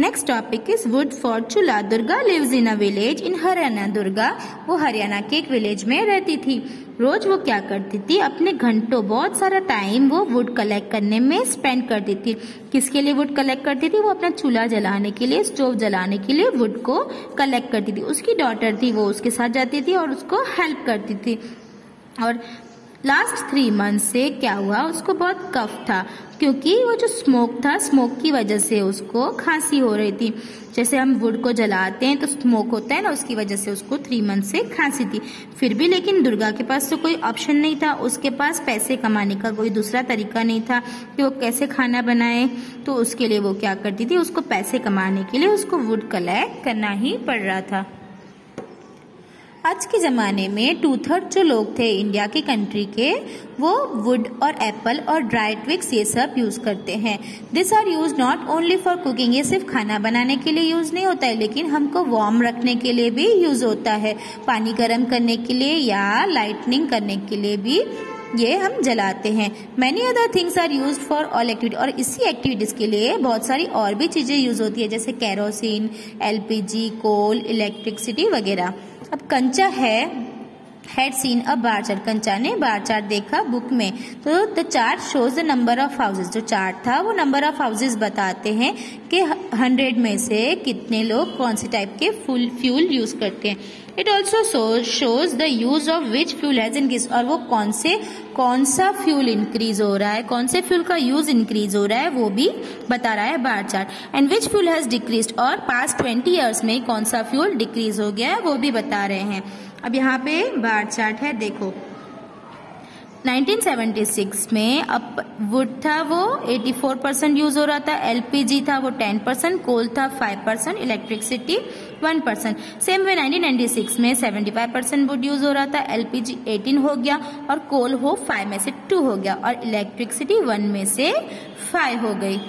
Next topic is wood for चूल्हा Durga lives in a village in Haryana Durga वो हरियाणा के एक village में रहती थी। रोज वो क्या करती थी? अपने घंटों बहुत सारा टाइम वो वुड कलेक्ट करने में स्पेंड करती थी। किसके लिए वुड कलेक्ट करती थी? वो अपना चूल्हा जलाने के लिए स्टोव जलाने के लिए वुड को कलेक्ट करती थी। उसकी डॉटर थी वो, उसके साथ जाती थी और उसको हेल्प करती थी। और लास्ट थ्री मंथ से क्या हुआ? उसको बहुत कफ था, क्योंकि वो जो स्मोक था स्मोक की वजह से उसको खांसी हो रही थी। जैसे हम वुड को जलाते हैं तो स्मोक होता है ना, उसकी वजह से उसको थ्री मंथ से खांसी थी। फिर भी लेकिन दुर्गा के पास तो कोई ऑप्शन नहीं था। उसके पास पैसे कमाने का कोई दूसरा तरीका नहीं था कि वो कैसे खाना बनाए। तो उसके लिए वो क्या करती थी? उसको पैसे कमाने के लिए उसको वुड कलेक्ट करना ही पड़ रहा था। आज के ज़माने में टू थर्ड जो लोग थे इंडिया के कंट्री के, वो वुड और एप्पल और ड्राई ट्विक्स ये सब यूज़ करते हैं। This are use not only for cooking ये सिर्फ़ खाना बनाने के लिए यूज़ नहीं होता है, लेकिन हमको वार्म रखने के लिए भी यूज़ होता है। पानी गर्म करने के लिए या लाइटनिंग करने के लिए भी ये हम जलाते हैं। Many other things are use for all activity और इसी एक्टिविटीज़ के लिए बहुत सारी और भी चीज़ें यूज़ होती है, जैसे कैरोसिन एलपीजी कोल इलेक्ट्रिसिटी वगैरह। अब कंचा है had seen a bar chart Kancha ने बार चार्ट देखा बुक में तो the chart shows the number of houses जो चार्ट था, वो नंबर ऑफ़ हाउसेज बताते हैं कि हंड्रेड में से कितने लोग कौन से टाइप के फुल फ्यूल यूज़ करते हैं। It also shows the use of which fuel has increase और वो कौन से, कौन सा फ्यूल इंक्रीज हो रहा है, कौन से फ्यूल का यूज़ इंक्रीज हो रहा है, वो भी बता रहा है bar chart and which fuel has decrease और पास्ट ट्वेंटी ईयर्स में कौन सा फ्यूल डिक्रीज हो गया है, वो भी बता रहे हैं। अब यहाँ पे बार चार्ट है, देखो। 1976 में अब वुड था वो 84 परसेंट यूज़ हो रहा था एलपीजी था वो 10 परसेंट कोल था 5 percent electricity 1 percent same way 1996 में 75 परसेंट वुड यूज़ हो रहा था एलपीजी 18 हो गया और कोल हो 5 में से 2 हो गया और इलेक्ट्रिसिटी 1 में से 5 हो गई।